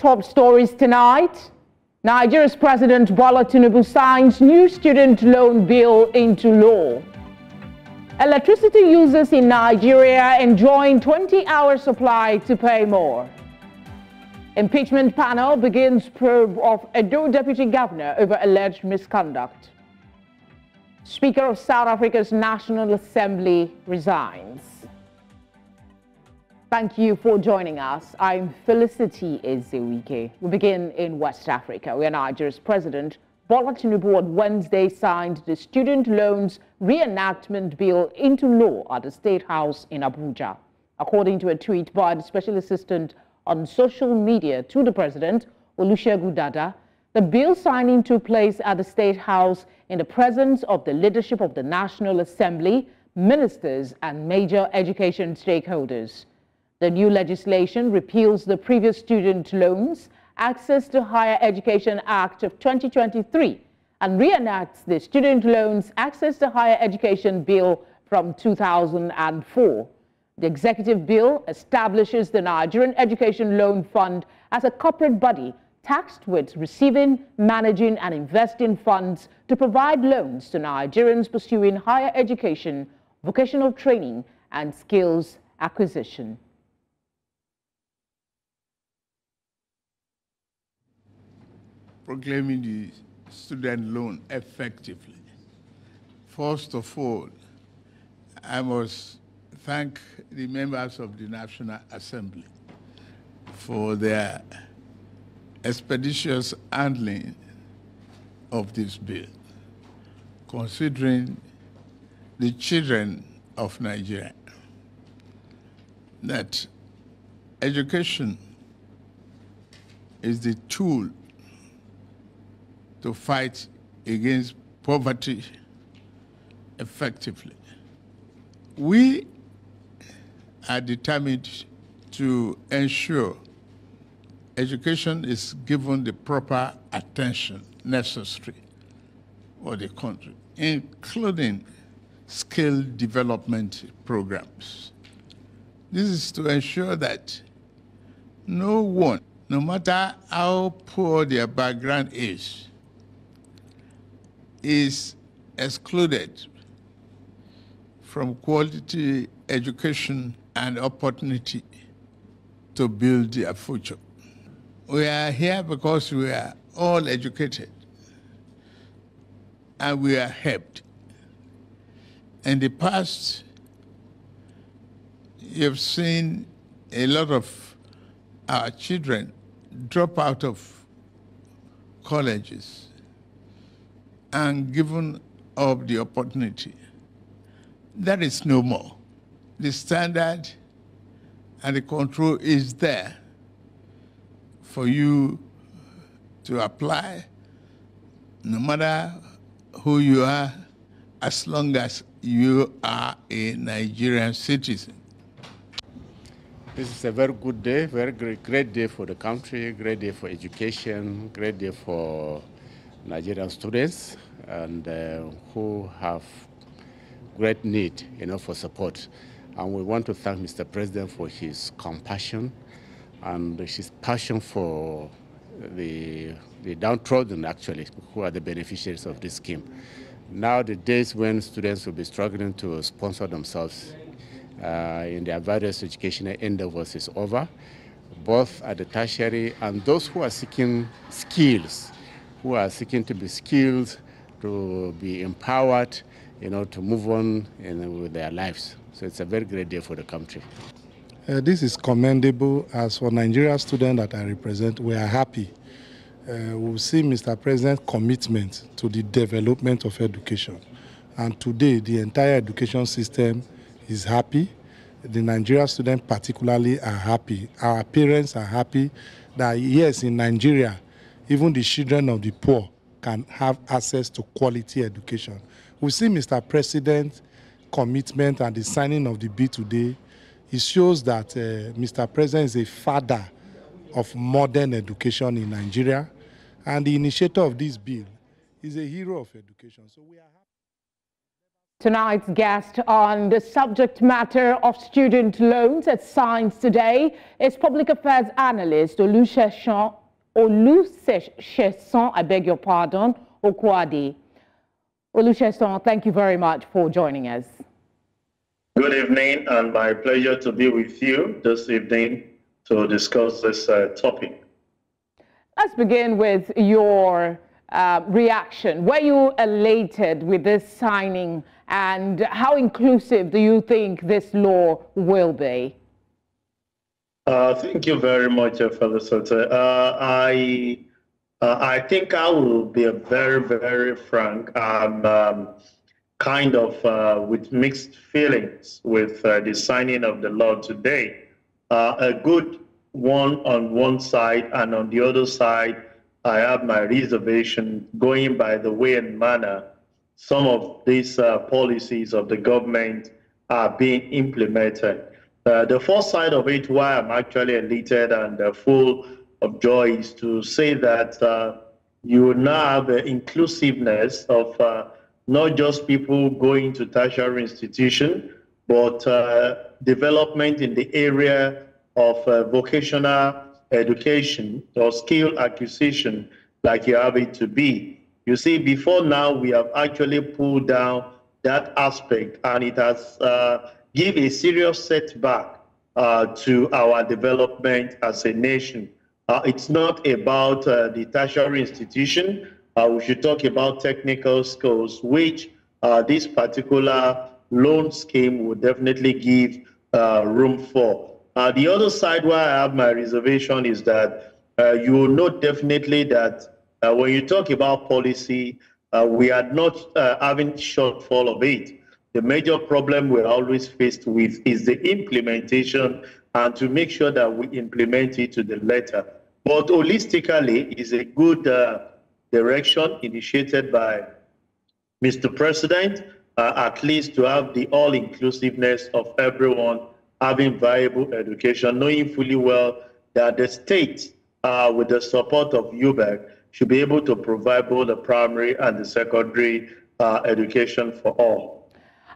Top stories tonight. Nigeria's President Bola Tinubu signs new student loan bill into law. Electricity users in Nigeria enjoying 20-hour supply to pay more. Impeachment panel begins probe of Edo deputy governor over alleged misconduct. Speaker of South Africa's National Assembly resigns. Thank you for joining us. I'm Felicity Ezewuike. We begin in West Africa, where Nigeria's President Bola Tinubu on Wednesday signed the Student Loans Reenactment Bill into law at the State House in Abuja. According to a tweet by the Special Assistant on social media to the President, Olusegun Dada, the bill signing took place at the State House in the presence of the leadership of the National Assembly, ministers and major education stakeholders. The new legislation repeals the previous Student Loans Access to Higher Education Act of 2023 and reenacts the Student Loans Access to Higher Education Bill from 2004. The executive bill establishes the Nigerian Education Loan Fund as a corporate body tasked with receiving, managing and investing funds to provide loans to Nigerians pursuing higher education, vocational training and skills acquisition. Proclaiming the student loan effectively. First of all, I must thank the members of the National Assembly for their expeditious handling of this bill, considering the children of Nigeria, that education is the tool to fight against poverty effectively. We are determined to ensure education is given the proper attention necessary for the country, including skill development programs. This is to ensure that no one, no matter how poor their background is, is excluded from quality education and opportunity to build their future. We are here because we are all educated and we are helped. In the past, you've seen a lot of our children drop out of colleges and given up the opportunity. That is no more. The standard and the control is there for you to apply no matter who you are, as long as you are a Nigerian citizen. This is a very good day, very great, great day for the country, great day for education, great day for Nigerian students and uh, who have great need, you know, for support. And we want to thank Mr. President for his compassion and his passion for the, the downtrodden, actually, who are the beneficiaries of this scheme. Now the days when students will be struggling to sponsor themselves uh, in their various educational endeavors is over, both at the tertiary and those who are seeking skills who are seeking to be skilled, to be empowered, you know, to move on with their lives. So it's a very great day for the country. Uh, this is commendable. As for Nigeria students that I represent, we are happy. Uh, we see Mr. President's commitment to the development of education. And today, the entire education system is happy. The Nigeria students particularly are happy. Our parents are happy that yes, in Nigeria, even the children of the poor can have access to quality education. We see Mr. President's commitment and the signing of the bill today. It shows that uh, Mr. President is a father of modern education in Nigeria, and the initiator of this bill is a hero of education. So we are. Tonight's guest on the subject matter of student loans at Science Today is public affairs analyst Olusesan, Olusesan, I beg your pardon, Okwadi. Olusesan, thank you very much for joining us. Good evening, and my pleasure to be with you this evening to discuss this uh, topic. Let's begin with your uh, reaction. Were you elated with this signing and how inclusive do you think this law will be? Uh, thank you very much, uh, Felicita. Uh, I uh, I think I will be very, very frank. I'm um, kind of uh, with mixed feelings with uh, the signing of the law today. a good one on one side, and on the other side, I have my reservation going by the way and manner some of these policies of the government are being implemented. Uh, the first side of it, why I'm actually elated and uh, full of joy, is to say that uh, you now have the inclusiveness of uh, not just people going to tertiary institution, but uh, development in the area of vocational education or skill acquisition like you have it to be. You see, before now, we have actually pulled down that aspect, and it has uh, give a serious setback uh, to our development as a nation. Uh, it's not about uh, the tertiary institution. Uh, we should talk about technical skills, which uh, this particular loan scheme would definitely give room for. the other side where I have my reservation is that you will note definitely that uh, when you talk about policy, uh, we are not uh, having shortfall of it. The major problem we're always faced with is the implementation and to make sure that we implement it to the letter. But holistically, is a good uh, direction initiated by Mr. President, uh, at least to have the all-inclusiveness of everyone having viable education, knowing fully well that the state, uh, with the support of UBEC, should be able to provide both the primary and the secondary uh, education for all.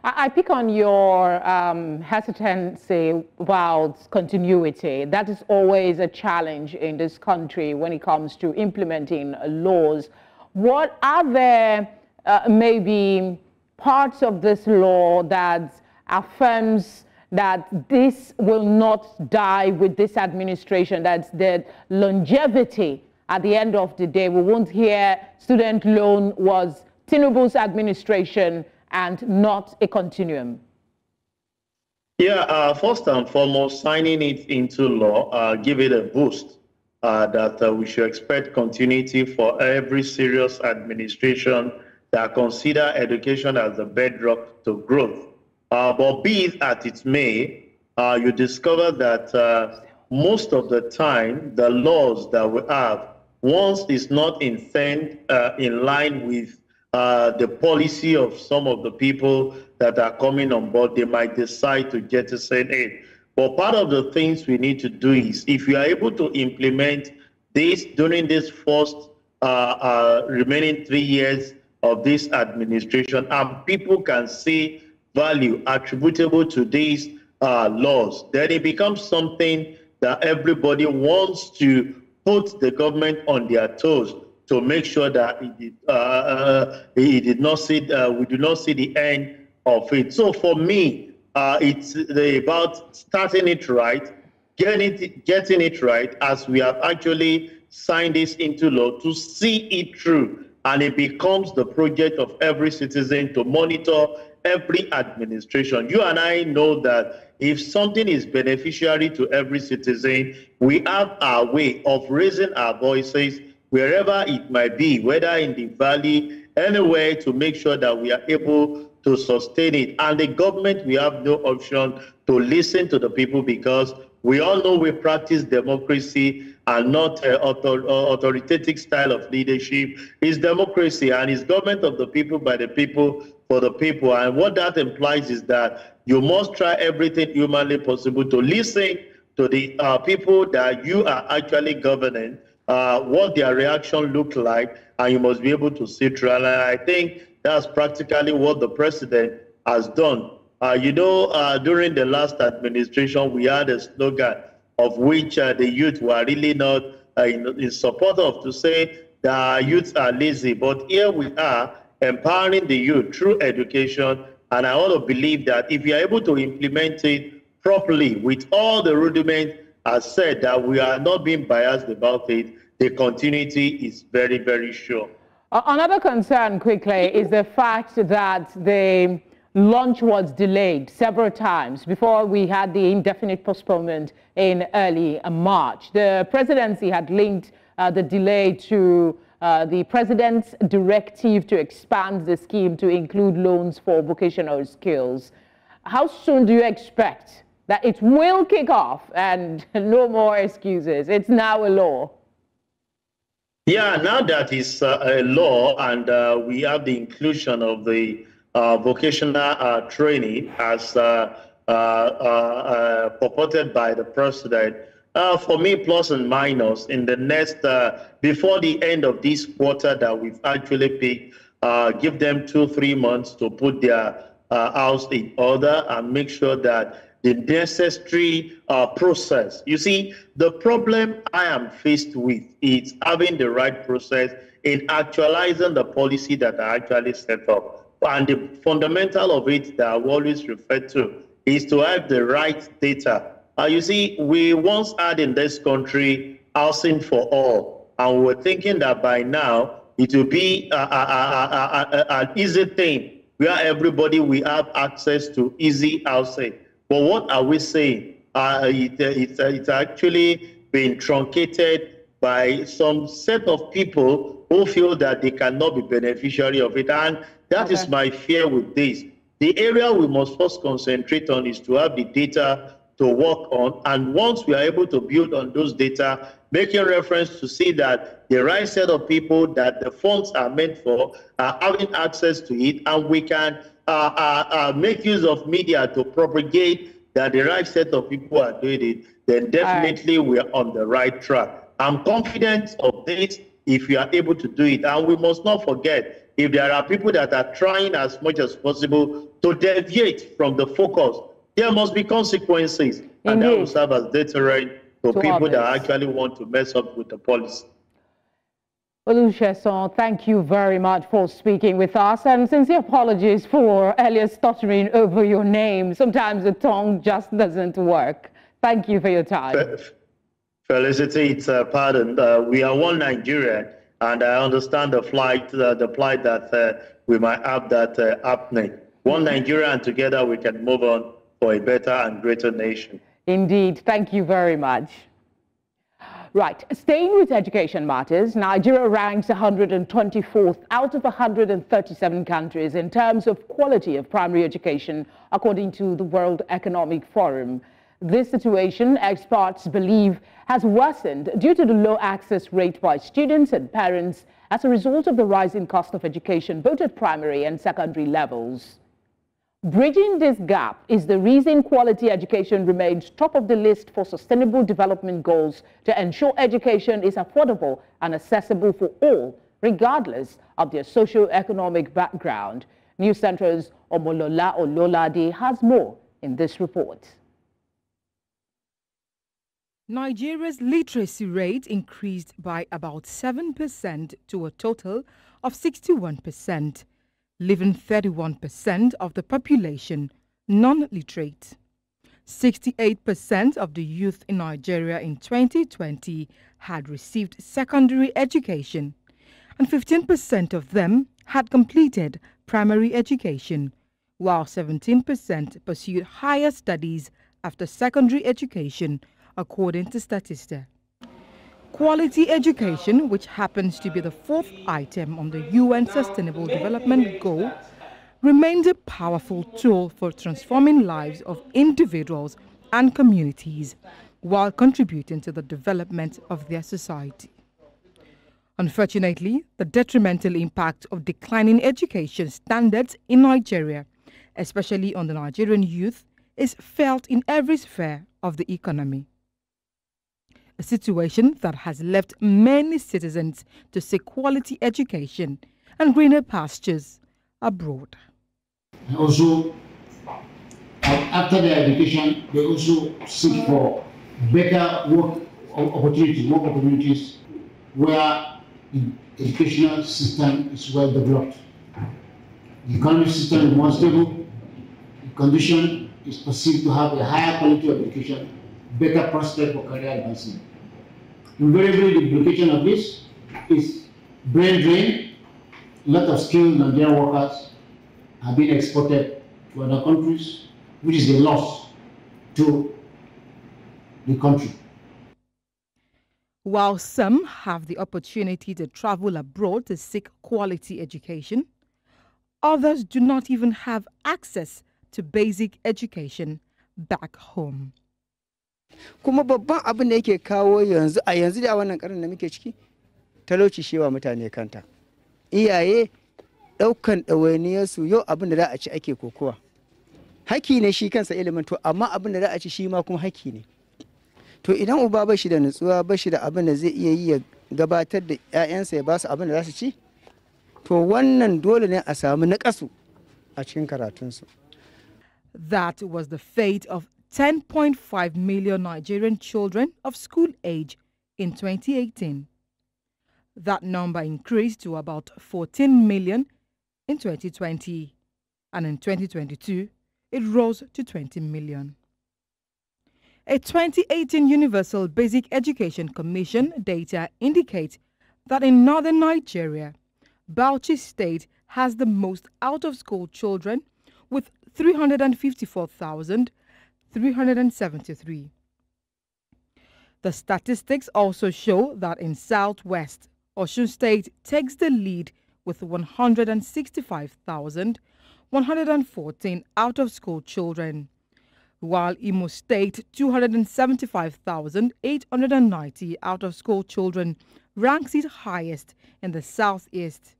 I pick on your um, hesitancy about continuity. That is always a challenge in this country when it comes to implementing laws. What are there uh, maybe parts of this law that affirms that this will not die with this administration, that the longevity at the end of the day, we won't hear student loan was Tinubu's administration and not a continuum? Yeah, uh, first and foremost, signing it into law, uh, give it a boost. Uh, that uh, we should expect continuity for every serious administration that consider education as the bedrock to growth. Uh, but be it as it may, uh, you discover that most of the time, the laws that we have once it's not in, in line with uh, the policy of some of the people that are coming on board, they might decide to get jettison it. But part of the things we need to do is if we are able to implement this during this first uh, uh, remaining three years of this administration, and people can see value attributable to these uh, laws, then it becomes something that everybody wants to put the government on their toes to make sure that it did, uh, uh, did not see, uh, we do not see the end of it. So for me, uh, it's about starting it right, getting it, getting it right as we have actually signed this into law to see it through. And it becomes the project of every citizen to monitor every administration. You and I know that if something is beneficiary to every citizen, we have our way of raising our voices wherever it might be, whether in the valley, anywhere, to make sure that we are able to sustain it. And the government, we have no option to listen to the people because we all know we practice democracy and not uh, author, uh, authoritative style of leadership. It's democracy and it's government of the people by the people for the people. And what that implies is that you must try everything humanly possible to listen to the uh, people that you are actually governing, uh, what their reaction looked like, and you must be able to see through. And I think that's practically what the president has done. Uh, you know, uh, during the last administration, we had a slogan of which uh, the youth were really not uh, in, in, support of to say the youth are lazy. But here we are empowering the youth through education. And I also believe that if you are able to implement it properly with all the rudiments as said that we are not being biased about it, the continuity is very, very sure. Another concern quickly is the fact that the launch was delayed several times before we had the indefinite postponement in early March. The presidency had linked uh, the delay to uh, the president's directive to expand the scheme to include loans for vocational skills. How soon do you expect that it will kick off and no more excuses? It's now a law. Yeah, now that is uh, a law and uh, we have the inclusion of the uh, vocational uh, training as uh, uh, purported by the president. for me, plus and minus in the next, before the end of this quarter that we've actually picked, give them two, three months to put their house in order and make sure that the necessary uh, process. You see, the problem I am faced with is having the right process in actualizing the policy that I actually set up. And the fundamental of it that I always refer to is to have the right data. Uh, you see, we once had in this country housing for all, and we were thinking that by now it will be a, a, a, an easy thing where everybody will have access to easy housing. But what are we saying? Uh, it, it, it's actually been truncated by some set of people who feel that they cannot be beneficiary of it. And that okay. is my fear with this. The area we must first concentrate on is to have the data to work on. And once we are able to build on those data, making reference to see that the right set of people that the funds are meant for are having access to it, and we can uh, uh, uh, make use of media to propagate that the right set of people are doing it, then definitely right. we're on the right track. I'm confident of this if we are able to do it. And we must not forget if there are people that are trying as much as possible to deviate from the focus, there must be consequences. Indeed. And that will serve as deterrent to, to people others. that actually want to mess up with the policy. Olusesan, thank you very much for speaking with us and sincere apologies for earlier stuttering over your name. Sometimes the tongue just doesn't work. Thank you for your time. Felicity, it's a pardon. Uh, we are one Nigerian and I understand the flight, uh, the plight that uh, we might have that uh, happening. One Nigeria, and together we can move on for a better and greater nation. Indeed. Thank you very much. Right, staying with education matters, Nigeria ranks 124th out of 137 countries in terms of quality of primary education, according to the World Economic Forum. This situation, experts believe, has worsened due to the low access rate by students and parents as a result of the rising cost of education both at primary and secondary levels. Bridging this gap is the reason quality education remains top of the list for sustainable development goals to ensure education is affordable and accessible for all, regardless of their socio-economic background. News Central's Omolola Ololade has more in this report. Nigeria's literacy rate increased by about 7% to a total of 61%, leaving 31% of the population non-literate. 68% of the youth in Nigeria in 2020 had received secondary education, and 15% of them had completed primary education, while 17% pursued higher studies after secondary education according to Statista. Quality education, which happens to be the fourth item on the UN Sustainable Development Goal, remains a powerful tool for transforming lives of individuals and communities while contributing to the development of their society. Unfortunately, the detrimental impact of declining education standards in Nigeria, especially on the Nigerian youth, is felt in every sphere of the economy a situation that has left many citizens to seek quality education and greener pastures abroad. Also, um, after their education, they also seek for better work opportunities, work opportunities where the educational system is well developed. The economic system is more stable, the condition is perceived to have a higher quality of education, better prospect for career advancement. Invariably, the implication of this is brain drain. A lot of skilled Nigerian workers have been exported to other countries, which is a loss to the country. While some have the opportunity to travel abroad to seek quality education, others do not even have access to basic education back home. Kuma babban abin da yake kawo yanzu a yanzu da wannan karin da muke ciki talauci shewa mutane kanta. Iyaye ɗaukan ɗawainiyarsu yau abin da za a ci ake kokowa. Haki ne shi kansa ilimin to amma abin da za a ci shi ma kuma haki ne. To idan uba ba shi da nutsuwa ba shi da abin da zai iya yi ya gabatar da 'ya'yansa ya ba su abin da za su ci to wannan dole ne a samu naƙasu a cikin karatunsu. That was the fate of 10.5 million Nigerian children of school age in 2018. That number increased to about 14 million in 2020, and in 2022, it rose to 20 million. A 2018 Universal Basic Education Commission data indicate that in northern Nigeria, Bauchi State has the most out of school children with 354,373. The statistics also show that in Southwest, Osun State takes the lead with 165,114 out of school children, while Imo State 275,890 out of school children ranks it highest in the Southeast.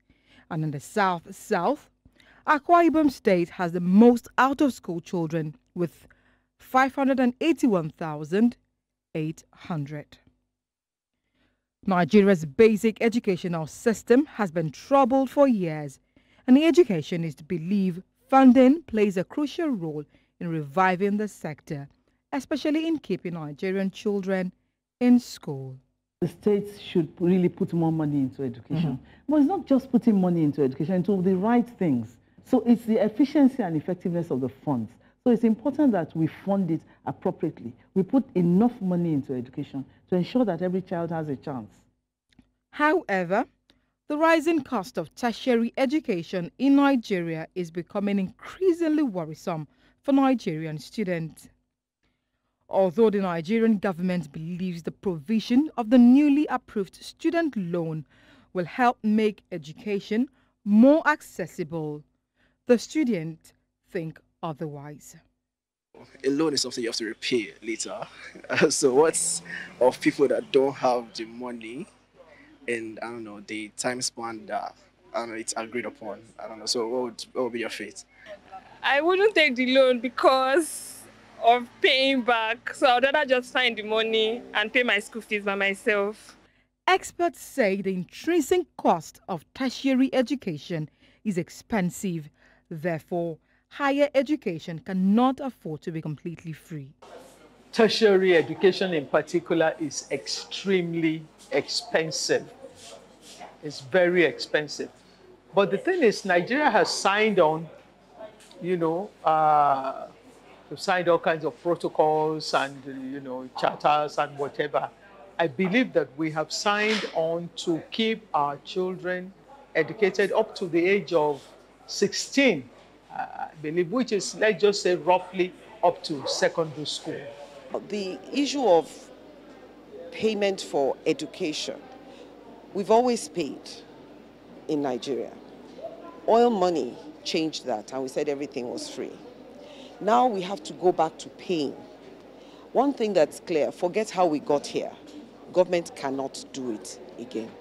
And in the South South, Akwa Ibom State has the most out of school children with 581,800. Nigeria's basic educational system has been troubled for years, and education is to believe funding plays a crucial role in reviving the sector, especially in keeping Nigerian children in school. The states should really put more money into education. Mm -hmm. But it's not just putting money into education, into the right things. So it's the efficiency and effectiveness of the funds. So it's important that we fund it appropriately. We put enough money into education to ensure that every child has a chance. However, the rising cost of tertiary education in Nigeria is becoming increasingly worrisome for Nigerian students. Although the Nigerian government believes the provision of the newly approved student loan will help make education more accessible, the students think otherwise. A loan is something you have to repay later. so what's of people that don't have the money and I don't know the time span that I don't know it's agreed upon. I don't know. So what would what would be your fate? I wouldn't take the loan because of paying back. So I'd rather just find the money and pay my school fees by myself. Experts say the intrinsic cost of tertiary education is expensive. Therefore, higher education cannot afford to be completely free. Tertiary education in particular is extremely expensive. It's very expensive. But the thing is, Nigeria has signed on, you know, uh, signed all kinds of protocols and, you know, charters and whatever. I believe that we have signed on to keep our children educated up to the age of 16, uh, Uh, I believe, which is, let's just say, roughly up to secondary school. The issue of payment for education, we've always paid in Nigeria. Oil money changed that, and we said everything was free. Now we have to go back to paying. One thing that's clear forget how we got here. Government cannot do it again.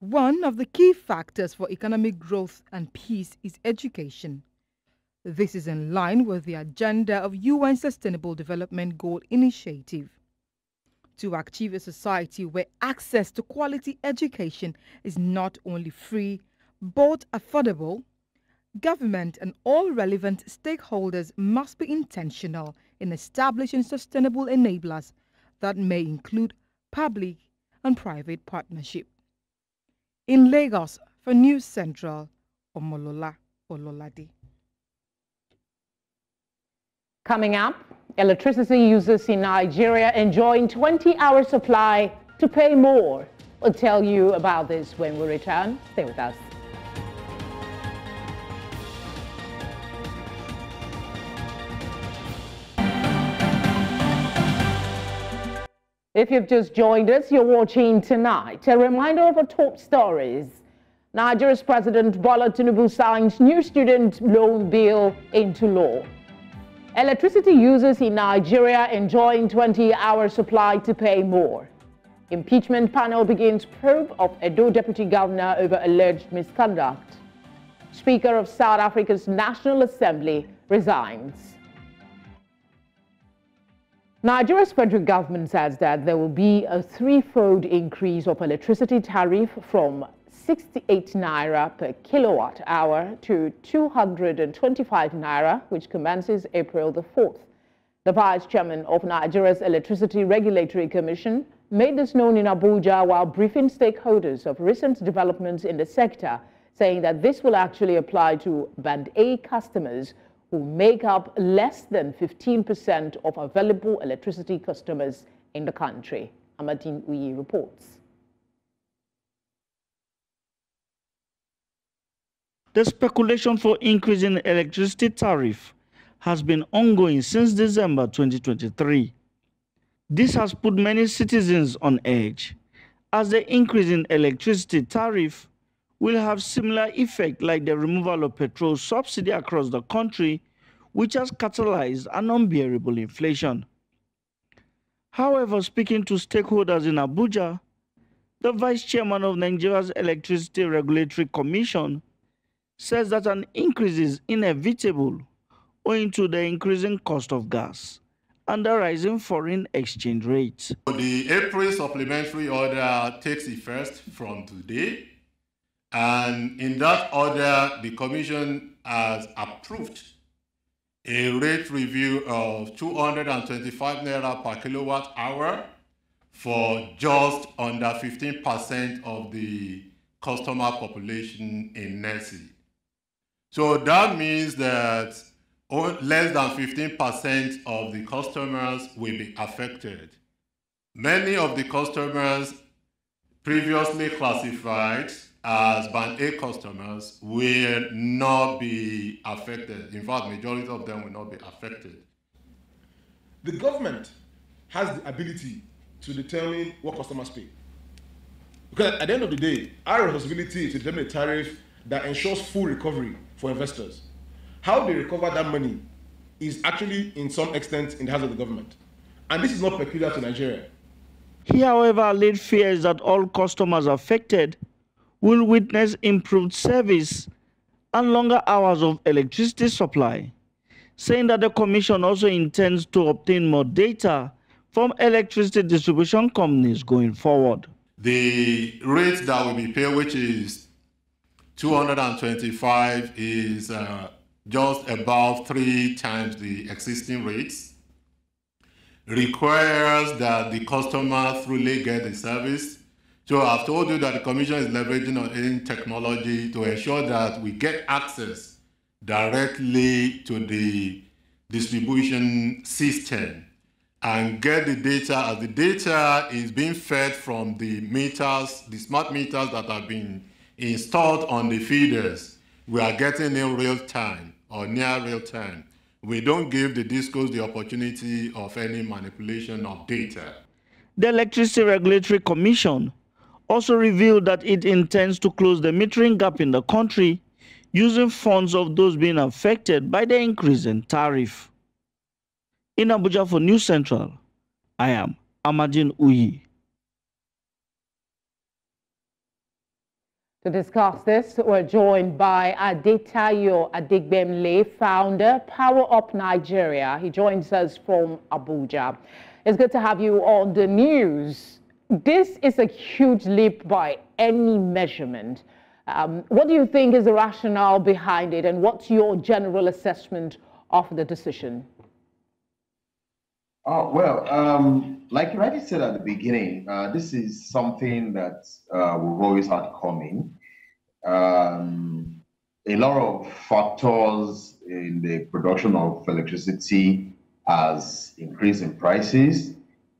One of the key factors for economic growth and peace is education. This is in line with the agenda of UN Sustainable Development Goal Initiative. To achieve a society where access to quality education is not only free but affordable, government and all relevant stakeholders must be intentional in establishing sustainable enablers that may include public and private partnership. In Lagos, for News Central, Omolola Ololade. Coming up, electricity users in Nigeria enjoying 20-hour supply to pay more. We'll tell you about this when we return. Stay with us. If you've just joined us, you're watching tonight. A reminder of our top stories. Nigeria's President Bola Tinubu signs new student loan bill into law. Electricity users in Nigeria enjoying 20-hour supply to pay more. Impeachment panel begins probe of Edo Deputy Governor over alleged misconduct. Speaker of South Africa's National Assembly resigns. Nigeria's federal government says that there will be a threefold increase of electricity tariff from 68 naira per kilowatt hour to 225 naira, which commences April the 4th. The vice chairman of Nigeria's Electricity Regulatory Commission made this known in Abuja while briefing stakeholders of recent developments in the sector, saying that this will actually apply to Band A customers who make up less than 15% of available electricity customers in the country. Amadine Uyi reports. The speculation for increasing electricity tariff has been ongoing since December 2023. This has put many citizens on edge, as the increase in electricity tariff will have similar effect like the removal of petrol subsidy across the country, which has catalyzed an unbearable inflation. However, speaking to stakeholders in Abuja, the vice chairman of Nigeria's Electricity Regulatory Commission says that an increase is inevitable owing to the increasing cost of gas and the rising foreign exchange rate. The April supplementary order takes effect from today, and in that order, the Commission has approved a rate review of 225 naira per kilowatt hour for just under 15% of the customer population in NESI. So that means that less than 15% of the customers will be affected. Many of the customers previously classified as band A customers will not be affected. In fact, majority of them will not be affected. The government has the ability to determine what customers pay. Because at the end of the day, our responsibility is to determine a tariff that ensures full recovery for investors. How they recover that money is actually, in some extent, in the hands of the government. And this is not peculiar to Nigeria. He, however, laid fears that all customers affected will witness improved service and longer hours of electricity supply, saying that the Commission also intends to obtain more data from electricity distribution companies going forward. The rate that will be paid, which is 225 is uh, just about three times the existing rates. Requires that the customer truly get the service. So I've told you that the Commission is leveraging on in technology to ensure that we get access directly to the distribution system and get the data as the data is being fed from the meters, the smart meters that have been installed on the feeders, we are getting in real time or near real time. We don't give the discos the opportunity of any manipulation of data. The Electricity Regulatory Commission also revealed that it intends to close the metering gap in the country using funds of those being affected by the increase in tariff. In Abuja for News Central, I am Amadin Uyi. To discuss this, we're joined by Adetayo Adegbemle, founder, Power Up Nigeria. He joins us from Abuja. It's good to have you on the news. This is a huge leap by any measurement. Um, what do you think is the rationale behind it, and what's your general assessment of the decision? Oh, well, um, like you already said at the beginning, uh, this is something that uh, we've always had coming. Um, a lot of factors in the production of electricity has increased in prices.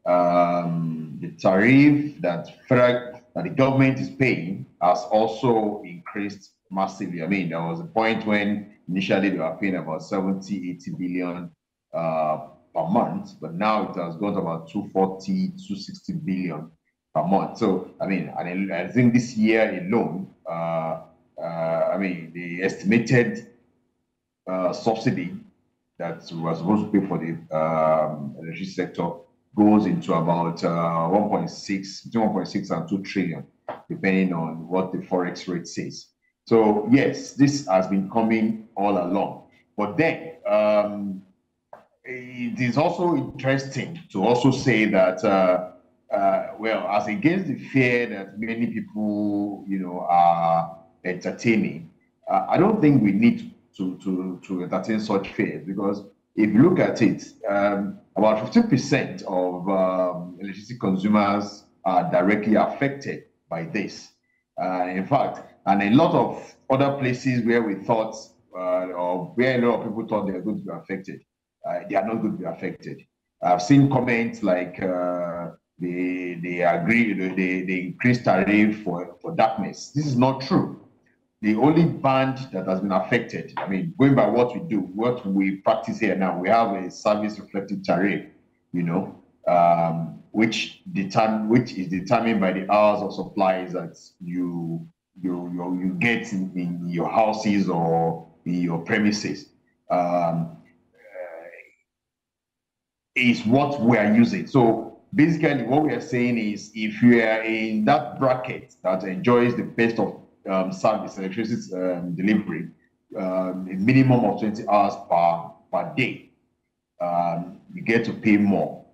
Um, the tariff that federal that the government is paying has also increased massively. I mean, there was a point when initially they were paying about 70, 80 billion uh, per month, but now it has gone to about 240, 260 billion per month. So, I mean, and I think this year alone, uh, uh, I mean, the estimated uh, subsidy that was supposed to pay for the um, energy sector goes into about uh, 1.6, between 1.6 and 2 trillion, depending on what the forex rate says. So yes, this has been coming all along. But then um, it is also interesting to also say that, uh, uh, well, as against the fear that many people, you know, are entertaining, uh, I don't think we need to, to, to entertain such fears because if you look at it, um, about 15% of um, electricity consumers are directly affected by this. Uh, in fact, and a lot of other places where we thought, uh, or where a lot of people thought they were going to be affected, uh, they are not going to be affected. I've seen comments like uh, they they agree they, they increase tariff for, for darkness. This is not true the only band that has been affected, I mean, going by what we do, what we practice here now, we have a service reflective tariff, you know, um, which determine which is determined by the hours of supplies that you you you, you get in, in your houses or in your premises. Um, is what we are using. So basically, what we are saying is, if you are in that bracket that enjoys the best of um, service, electricity um, delivery, um, a minimum of 20 hours per, per day, um, you get to pay more.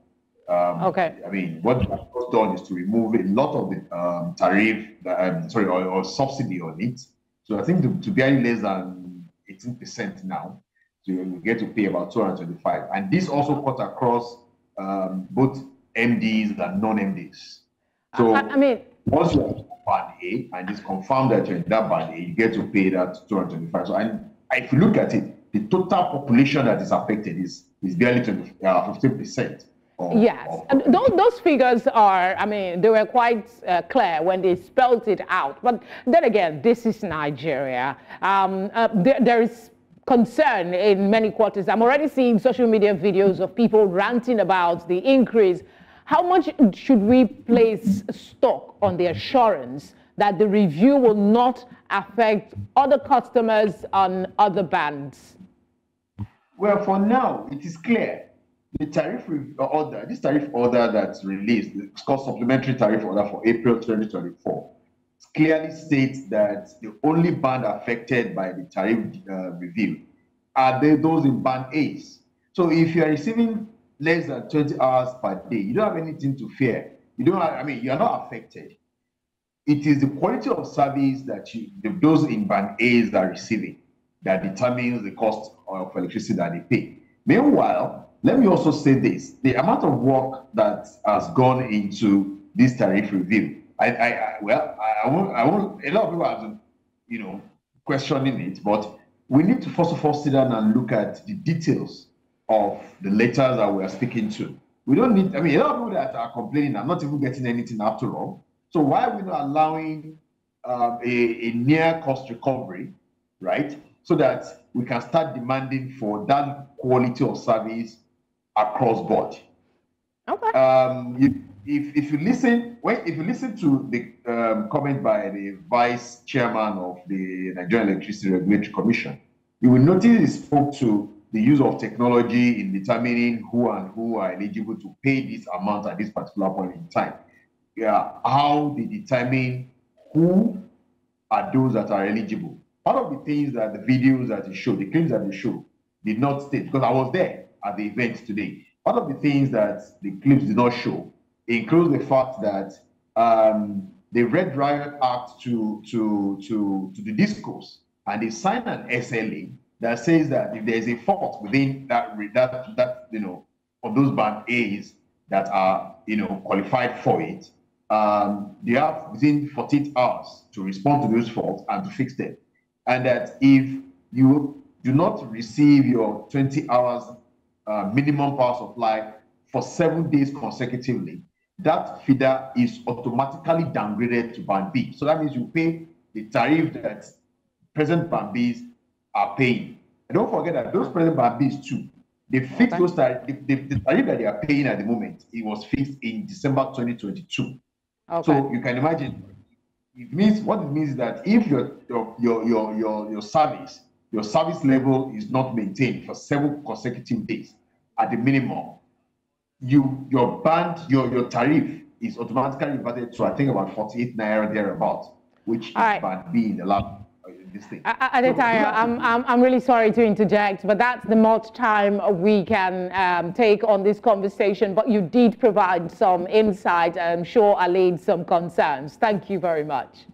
Um, okay. I mean, what was done is to remove a lot of the um, tariff, um, sorry, or, or, subsidy on it. So I think to, to be any less than 18% now, so you get to pay about 225. And this also cuts across um, both MDs and non-MDs. So I, I mean, once you're band A and it's confirmed that you're in that band A, you get to pay that 225. So, and if you look at it, the total population that is affected is is barely 20, uh, 15%. Of, yes, of those, those figures are, I mean, they were quite uh, clear when they spelled it out. But then again, this is Nigeria. Um, uh, there, there is concern in many quarters. I'm already seeing social media videos of people ranting about the increase how much should we place stock on the assurance that the review will not affect other customers on other bands? Well, for now, it is clear. The tariff uh, order, this tariff order that's released, it's called supplementary tariff order for April 2024, clearly states that the only band affected by the tariff uh, review are they, those in band A. So if you are receiving less than 20 hours per day, you don't have anything to fear. You don't have, I mean, you're not affected. It is the quality of service that you, those in band A's are receiving that determines the cost of electricity that they pay. Meanwhile, let me also say this the amount of work that has gone into this tariff review. I, I, I well, I, I won't, I won't, a lot of people have, you know, questioning it, but we need to first of all sit down and look at the details of the letters that we are speaking to. We don't need, I mean, a lot of people that are complaining are not even getting anything after all. So why are we not allowing um, a, a near cost recovery, right? So that we can start demanding for that quality of service across board. Okay. Um, you, if, if you listen, when, if you listen to the um, comment by the vice chairman of the Nigerian Electricity Regulatory Commission, you will notice he spoke to the use of technology in determining who and who are eligible to pay this amount at this particular point in time. Yeah, how they determine who are those that are eligible. Part of the things that the videos that they show, the claims that they show, did not state, because I was there at the event today. Part of the things that the clips did not show includes the fact that um, they read Riot Act to, to, to, to the discos and they signed an SLA that says that if there's a fault within that, that, that you know, of those band A's that are, you know, qualified for it, um, they have within 48 hours to respond to those faults and to fix them. And that if you do not receive your 20 hours uh, minimum power supply for seven days consecutively, that feeder is automatically downgraded to band B. So that means you pay the tariff that present band Bs are paying. And don't forget that those present band Bs too, they fixed those tariff, the, the, the, tariff that they are paying at the moment, it was fixed in December 2022. Okay. So you can imagine, it means what it means is that if your your your your your, your service, your service level is not maintained for seven consecutive days at the minimum, you your band, your your tariff is automatically reverted to I think about 48 naira thereabout, which is right. band B in the this thing. Adetayo, I'm, I'm, I'm really sorry to interject, but that's the most time we can um, take on this conversation. But you did provide some insight, I'm sure allayed some concerns. Thank you very much.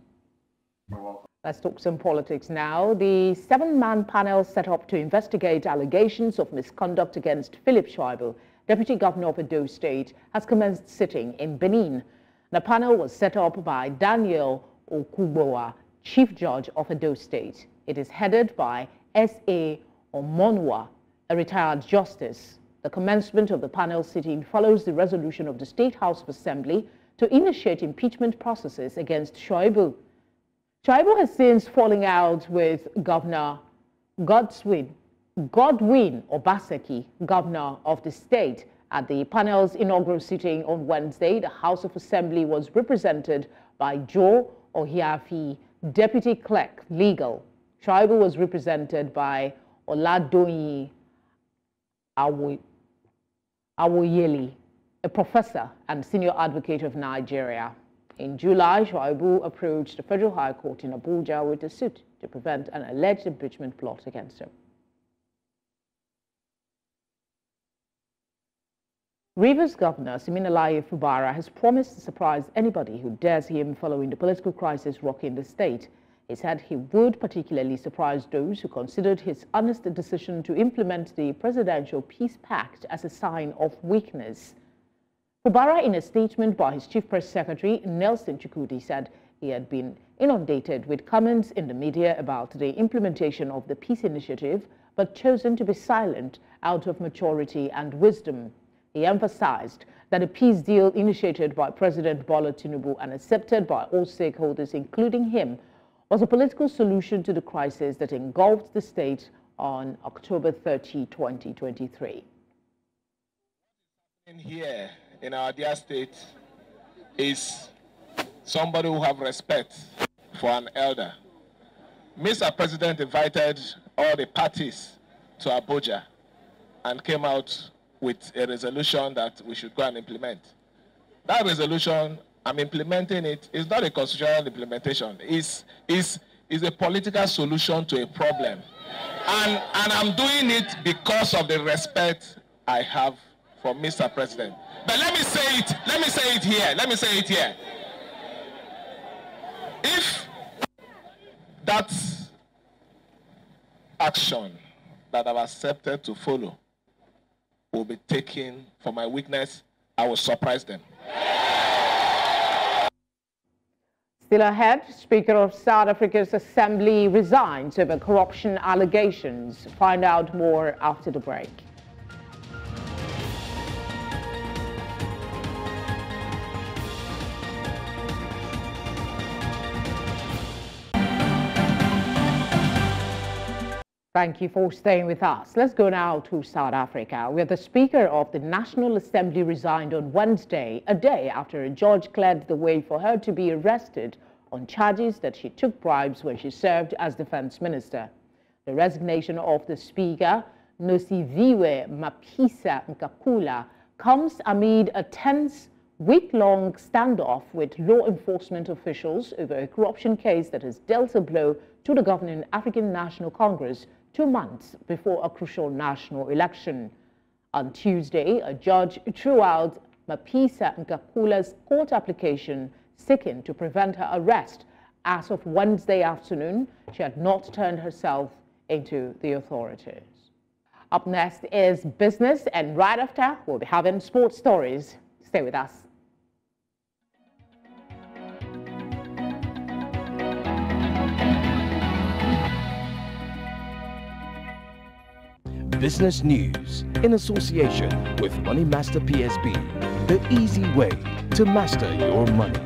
Let's talk some politics now. The seven-man panel set up to investigate allegations of misconduct against Philip Shaibu Deputy Governor of Edo State, has commenced sitting in Benin. The panel was set up by Daniel Okungbowa, Chief Judge of Edo State. It is headed by S.A. Omonuwa, a retired justice. The commencement of the panel sitting follows the resolution of the State House of Assembly to initiate impeachment processes against Shaibu. Shaibu has since fallen out with Governor Godswin Godwin Obaseki, governor of the state. At the panel's inaugural sitting on Wednesday, the House of Assembly was represented by Joe Ohiafi, Deputy Clerk, Legal. Tribal was represented by Oladoyi Awoyeli, a professor and senior advocate of Nigeria. In July, Shaibu approached the Federal High Court in Abuja with a suit to prevent an alleged impeachment plot against him. Rivers Governor Siminalayi Fubara has promised to surprise anybody who dares him following the political crisis rocking the state. He said he would particularly surprise those who considered his honest decision to implement the Presidential Peace Pact as a sign of weakness. Fubara, in a statement by his chief press secretary, Nelson Chukwudi, said he had been inundated with comments in the media about the implementation of the peace initiative, but chosen to be silent out of maturity and wisdom. He emphasized that a peace deal initiated by President Bola Tinubu and accepted by all stakeholders, including him, was a political solution to the crisis that engulfed the state on October 30, 2023. In here in our dear state is somebody who have respect for an elder. Mr. President invited all the parties to Abuja and came out with a resolution that we should go and implement. That resolution, I'm implementing it, is not a constitutional implementation. It's, it's, it's a political solution to a problem. And, and I'm doing it because of the respect I have for Mr. President. But let me say it, let me say it here, let me say it here. If that action that I've accepted to follow will be taken for my weakness. I will surprise them. Still ahead, Speaker of South Africa's Assembly resigns over corruption allegations. Find out more after the break. Thank you for staying with us. Let's go now to South Africa, where the Speaker of the National Assembly resigned on Wednesday, a day after a judge cleared the way for her to be arrested on charges that she took bribes when she served as defense minister. The resignation of the Speaker, Nosiviwe Mapisa Nqakula, comes amid a tense week-long standoff with law enforcement officials over a corruption case that has dealt a blow to the governing African National Congress two months before a crucial national election. On Tuesday, a judge threw out Mapisa Nqakula's court application, seeking to prevent her arrest. As of Wednesday afternoon, she had not turned herself into the authorities. Up next is business, and right after, we'll be having sports stories. Stay with us. Business News in association with Money Master PSB, the easy way to master your money.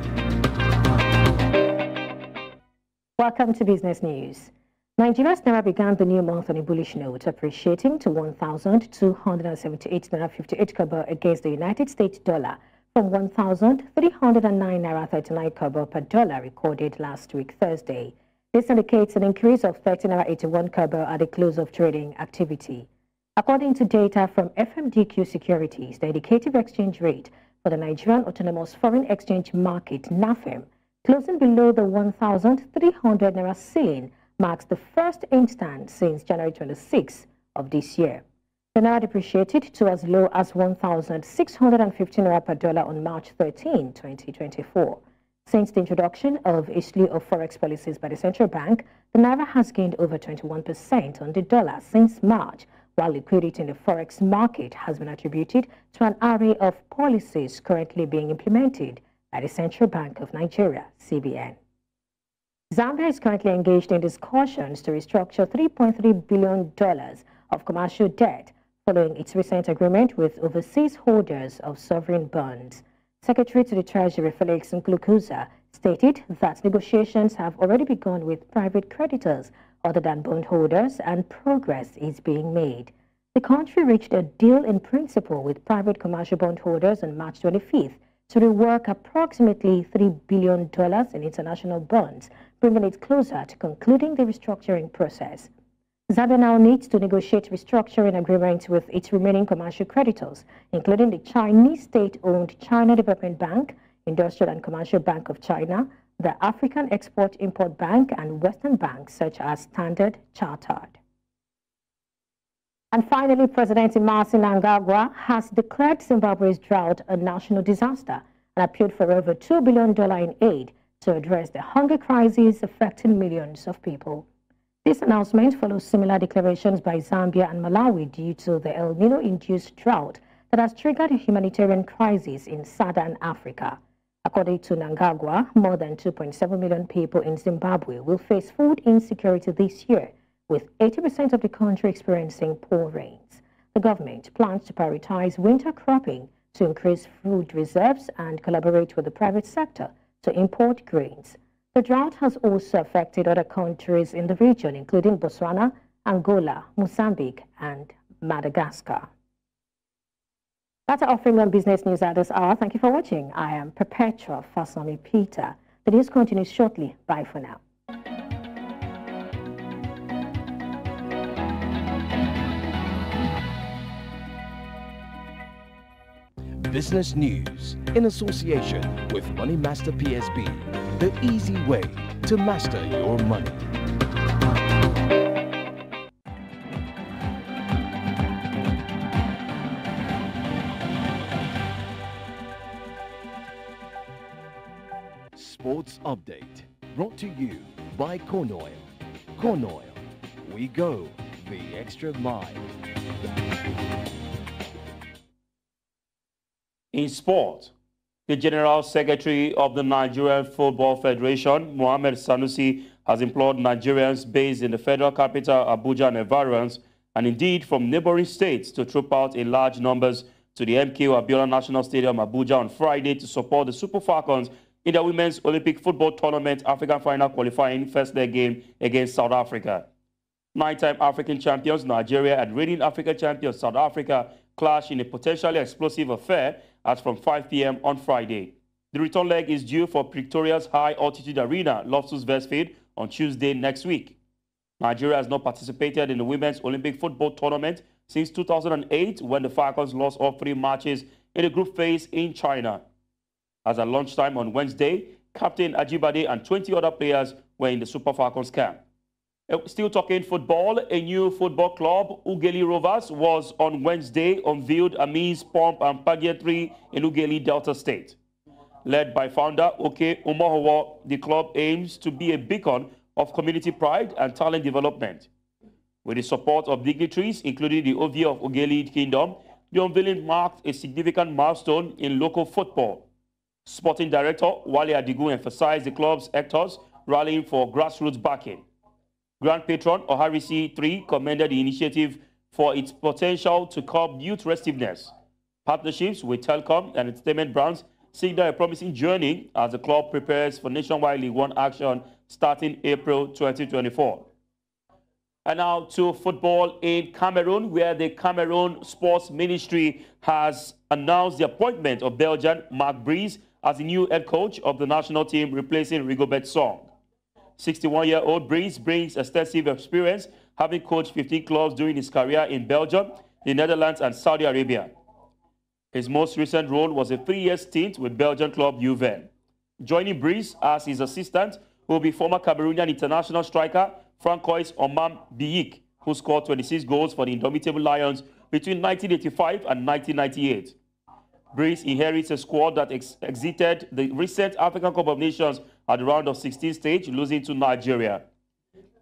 Welcome to Business News. Nigeria's Naira began the new month on a bullish note, appreciating to 1,278 Naira 58 kobo against the United States dollar from 1,309 Naira 39 kobo per dollar recorded last week Thursday. This indicates an increase of 13 Naira 81 kobo at the close of trading activity. According to data from FMDQ Securities, the indicative exchange rate for the Nigerian Autonomous Foreign Exchange Market, NAFEM, closing below the 1,300 Naira ceiling, marks the first instance since January 26 of this year. The Naira depreciated to as low as 1,615 Naira per dollar on March 13, 2024. Since the introduction of a slew of forex policies by the central bank, the Naira has gained over 21% on the dollar since March, while liquidity in the forex market has been attributed to an array of policies currently being implemented by the Central Bank of Nigeria, CBN. Zambia is currently engaged in discussions to restructure $3.3 billion of commercial debt following its recent agreement with overseas holders of sovereign bonds. Secretary to the Treasury Felix Nkulukusa stated that negotiations have already begun with private creditors other than bondholders and progress is being made. The country reached a deal in principle with private commercial bondholders on March 25th to rework approximately $3 billion in international bonds, bringing it closer to concluding the restructuring process. Zambia now needs to negotiate restructuring agreements with its remaining commercial creditors, including the Chinese state-owned China Development Bank, Industrial and Commercial Bank of China, the African Export-Import Bank and Western banks such as Standard Chartered. And finally, President Emmerson Mnangagwa has declared Zimbabwe's drought a national disaster and appealed for over $2 billion in aid to address the hunger crisis affecting millions of people. This announcement follows similar declarations by Zambia and Malawi due to the El Nino-induced drought that has triggered a humanitarian crisis in southern Africa. According to Mnangagwa, more than 2.7 million people in Zimbabwe will face food insecurity this year, with 80% of the country experiencing poor rains. The government plans to prioritize winter cropping to increase food reserves and collaborate with the private sector to import grains. The drought has also affected other countries in the region, including Botswana, Angola, Mozambique, and Madagascar. That's our offering business news at this hour. Thank you for watching. I am Perpetua Fasami Peter. The news continues shortly. Bye for now. Business News in association with Money Master PSB, the easy way to master your money. Sports Update brought to you by Corn Oil. Corn Oil, we go the extra mile. In sport, the General Secretary of the Nigerian Football Federation, Mohamed Sanusi, has implored Nigerians based in the federal capital, Abuja and environs, and indeed from neighboring states to troop out in large numbers to the MKO Abiola National Stadium, Abuja on Friday to support the Super Falcons in the Women's Olympic Football Tournament African Final qualifying first leg game against South Africa. Nine-time African champions Nigeria and reigning African champions South Africa clash in a potentially explosive affair as from 5 p.m. on Friday. The return leg is due for Pretoria's high-altitude arena, Loftus Versfeld, on Tuesday next week. Nigeria has not participated in the Women's Olympic Football Tournament since 2008 when the Falcons lost all three matches in the group phase in China. As at lunchtime on Wednesday, Captain Ajibade and 20 other players were in the Super Falcons camp. Uh, still talking football, a new football club, Ughelli Rovers, was on Wednesday unveiled amidst pomp and pageantry in Ughelli, Delta State. Led by founder Oke Umohowo, the club aims to be a beacon of community pride and talent development. With the support of dignitaries, including the Ovie of Ughelli Kingdom, the unveiling marked a significant milestone in local football. Sporting director Wale Adigun emphasized the club's actors rallying for grassroots backing. Grand patron Oharisi 3 commended the initiative for its potential to curb youth restiveness. Partnerships with telecom and entertainment brands signal a promising journey as the club prepares for nationwide League One action starting April 2024. And now to football in Cameroon, where the Cameroon Sports Ministry has announced the appointment of Belgian Marc Brys as the new head coach of the national team, replacing Rigobert Song. 61-year-old Brys brings extensive experience, having coached 15 clubs during his career in Belgium, the Netherlands, and Saudi Arabia. His most recent role was a three-year stint with Belgian club Juven. Joining Brys as his assistant will be former Cameroonian international striker Francois Omam Biyik, who scored 26 goals for the Indomitable Lions between 1985 and 1998. Brys inherits a squad that ex exited the recent African Cup of Nations at the round of 16 stage, losing to Nigeria.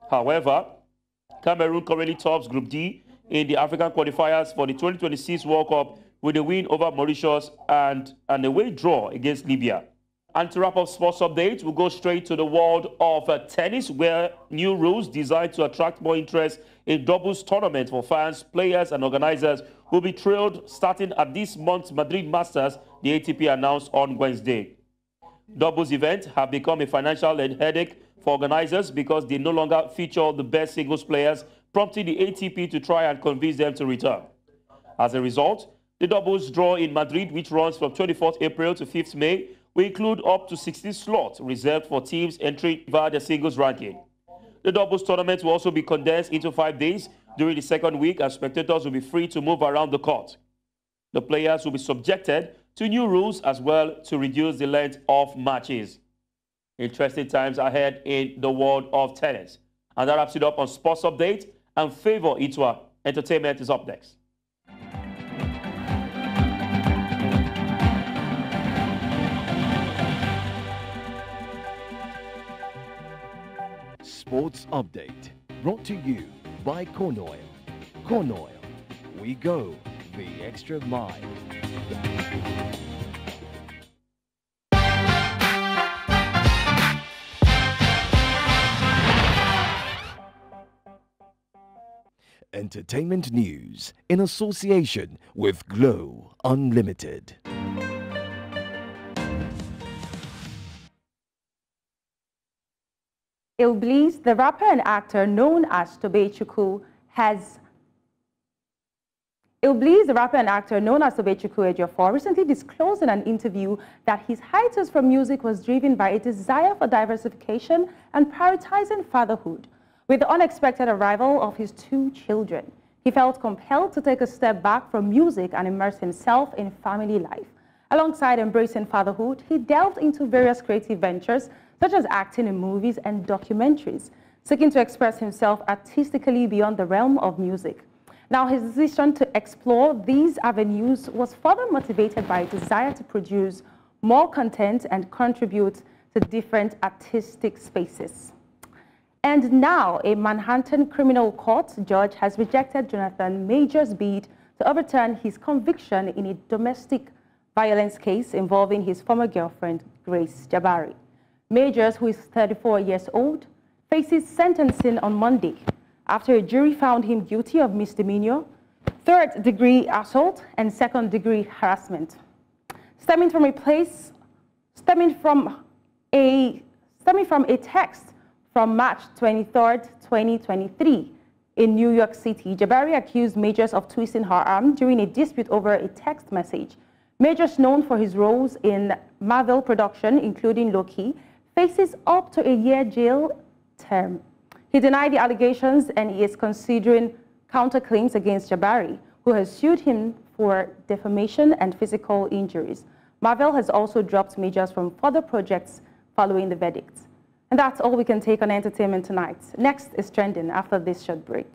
However, Cameroon currently tops Group D in the African qualifiers for the 2026 World Cup with a win over Mauritius and and a away draw against Libya. And to wrap up sports updates, we'll go straight to the world of uh, tennis, where new rules designed to attract more interest in doubles tournament for fans, players, and organizers will be trailed starting at this month's Madrid Masters, the ATP announced on Wednesday. Doubles events have become a financial headache for organizers because they no longer feature the best singles players, prompting the ATP to try and convince them to return. As a result, the doubles draw in Madrid, which runs from 24th April to 5th May, will include up to 16 slots reserved for teams entering via the singles ranking. The doubles tournament will also be condensed into five days during the second week as spectators will be free to move around the court. The players will be subjected to new rules as well to reduce the length of matches. Interesting times ahead in the world of tennis. And that wraps it up on Sports Update and Favor Itwa. Entertainment is up next. Sports Update, brought to you by Corn Oil. Corn Oil, we go the extra mile. Entertainment news in association with Glow Unlimited. IllBliss, the rapper and actor known as Tobechukwu, has IllBliss, the rapper and actor known as Tobechukwu Ejiofor, recently disclosed in an interview that his hiatus from music was driven by a desire for diversification and prioritizing fatherhood. With the unexpected arrival of his two children, he felt compelled to take a step back from music and immerse himself in family life. Alongside embracing fatherhood, he delved into various creative ventures such as acting in movies and documentaries, seeking to express himself artistically beyond the realm of music. Now, his decision to explore these avenues was further motivated by a desire to produce more content and contribute to different artistic spaces. And now, a Manhattan criminal court judge has rejected Jonathan Majors' bid to overturn his conviction in a domestic violence case involving his former girlfriend, Grace Jabari. Majors, who is 34 years old, faces sentencing on Monday after a jury found him guilty of misdemeanor, third-degree assault, and second-degree harassment. Stemming from a place, stemming from a, stemming from a text from March 23, 2023, in New York City, Jabari accused Majors of twisting her arm during a dispute over a text message. Majors, known for his roles in Marvel production, including Loki, faces up to a year jail term. He denied the allegations and he is considering counterclaims against Jabari, who has sued him for defamation and physical injuries. Marvel has also dropped Majors from further projects following the verdict. And that's all we can take on entertainment tonight. Next is trending after this short break.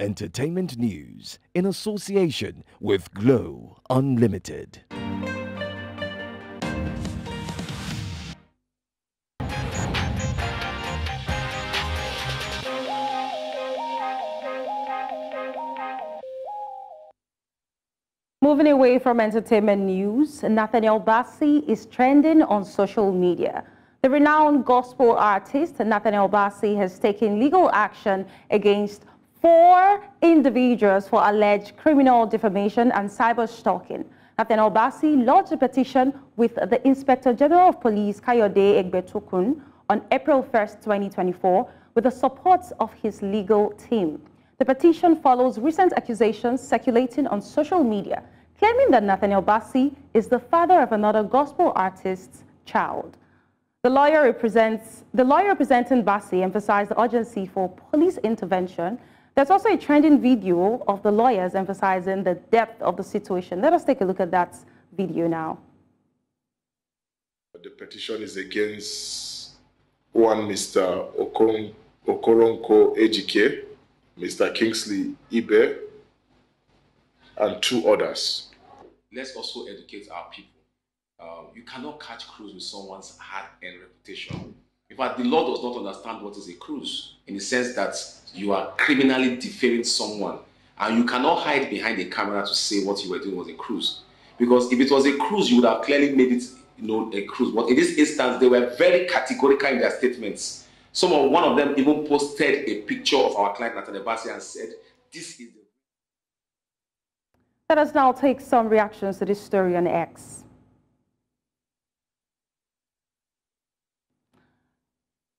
Entertainment news in association with Glow Unlimited. Moving away from entertainment news, Nathaniel Bassey is trending on social media. The renowned gospel artist Nathaniel Bassey has taken legal action against four individuals for alleged criminal defamation and cyber stalking. Nathaniel Bassey lodged a petition with the Inspector General of Police Kayode Egbetokun on April 1, 2024, with the support of his legal team. The petition follows recent accusations circulating on social media claiming that Nathaniel Bassey is the father of another gospel artist's child. The lawyer, represents, the lawyer representing Bassey emphasized the urgency for police intervention. There's also a trending video of the lawyers emphasizing the depth of the situation. Let us take a look at that video now. The petition is against one Mr. Okon, Okoronko Ejike, Mr. Kingsley Ibe, and two others. Let's also educate our people. Um, you cannot catch cruise with someone's heart and reputation. Fact, the law does not understand what is a cruise in the sense that you are criminally defaming someone and you cannot hide behind a camera to say what you were doing was a cruise. Because if it was a cruise, you would have clearly made it you know, a cruise. But in this instance, they were very categorical in their statements. Some of one of them even posted a picture of our client Nathaniel Bassey and said, "This is." The... Let us now take some reactions to this story on X.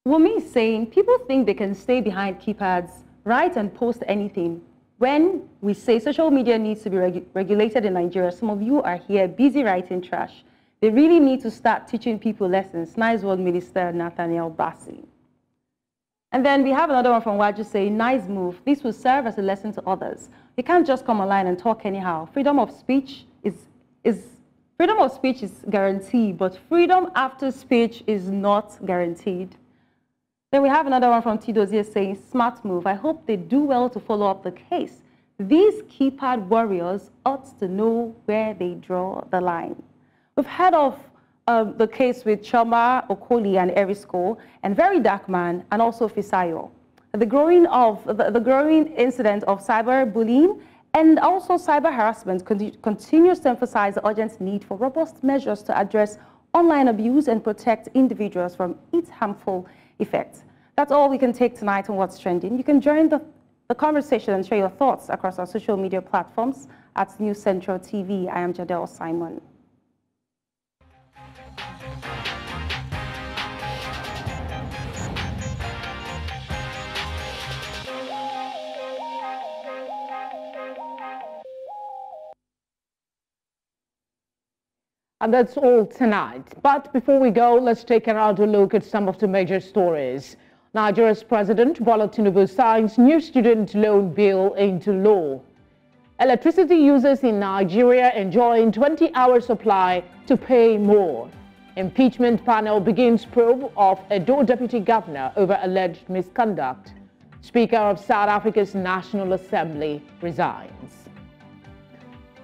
Wumi is saying people think they can stay behind keypads, write and post anything. When we say social media needs to be regu regulated in Nigeria, some of you are here busy writing trash. They really need to start teaching people lessons. Nice World Minister Nathaniel Bassey. And then we have another one from Waju saying, nice move. This will serve as a lesson to others. You can't just come online and talk anyhow. Freedom of speech is, is freedom of speech is guaranteed, but freedom after speech is not guaranteed. Then we have another one from Tidozier saying, smart move. I hope they do well to follow up the case. These keypad warriors ought to know where they draw the line. We've heard of um, the case with Chioma, Okoli, and Erisco, and Very Dark Man, and also Fisayo. The growing, of, the, the growing incident of cyberbullying and also cyber harassment continues to emphasize the urgent need for robust measures to address online abuse and protect individuals from its harmful effects. That's all we can take tonight on What's Trending. You can join the, the conversation and share your thoughts across our social media platforms at News Central TV. I am Jadel Simon. And that's all tonight. But before we go, let's take another look at some of the major stories. Nigeria's President Bola Tinubu signs new student loan bill into law. Electricity users in Nigeria enjoying 20-hour supply to pay more. Impeachment panel begins probe of Edo deputy governor over alleged misconduct. Speaker of South Africa's National Assembly resigns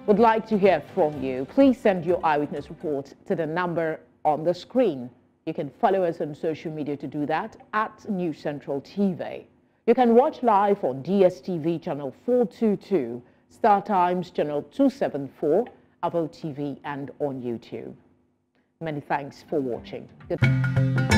would like to hear from you, please send your eyewitness report to the number on the screen. You can follow us on social media to do that at News Central TV. You can watch live on DSTV channel 422, Star Times channel 274, Apple TV and on YouTube. Many thanks for watching. Good